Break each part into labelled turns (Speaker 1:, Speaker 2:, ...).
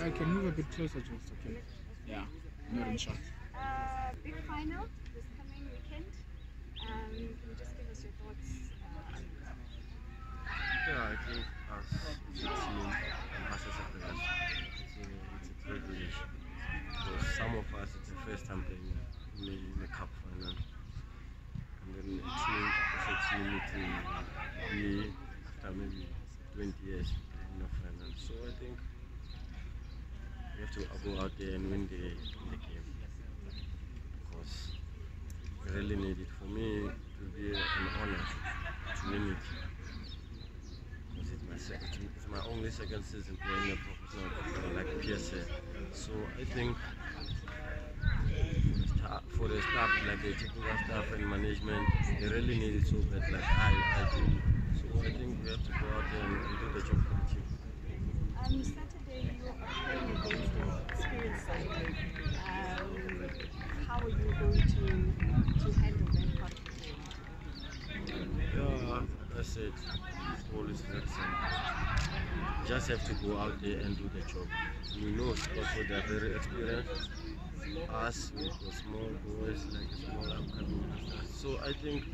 Speaker 1: I can move a bit closer to us, okay? Yeah, not in shot.
Speaker 2: Uh, big final this coming weekend. Um, can you just give us your thoughts uh.
Speaker 3: Yeah, I think us as a team and us as a players, it's a, it's a privilege because some of us it's the first time playing in the, in the cup final, and then a team as a team it be after maybe 20 years in the final. So I think we have to go out there and win the, the game because we really need it. For me, it will be an honor to win it because it's my second, it's my only second season playing a professional football like PSL. So I think for the staff, like the technical staff and management, they really need it so bad, like I, I do. So I think we have to go out there and do the job for the team.
Speaker 2: Um, Saturday you are playing against an experienced side. Um, how are you going to to handle that part of the game?
Speaker 3: Yeah, said, football is very simple. Just have to go out there and do the job. We know also they are very experienced. Us, were small boys, like small upcoming. So I think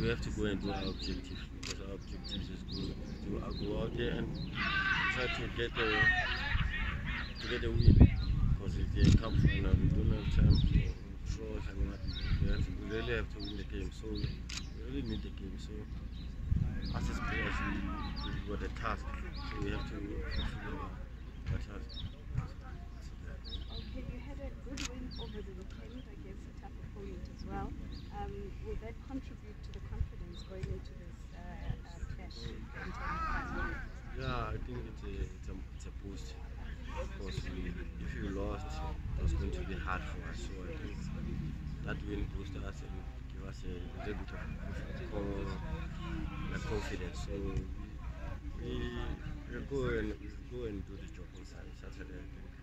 Speaker 3: we have to go and do our objective because our objective is go to go out there and try to get the to get a win because it's a cup final. We don't have time for throws and what. We, have to, really have to win the game. So really need the game. So us as players, we, we got a task. So we have to fulfill our, task.
Speaker 2: Okay, you had a good win over the weekend against a tough opponent as well. Um, will that contribute to the confidence going into this uh, uh, clash?
Speaker 3: Yeah, I think it's a, it's a, it's a boost. Of course, we, if you lost, it was going to be hard for us. So I think that win boost us and give us a little bit of confidence uh, we go and go and do the job on Saturday.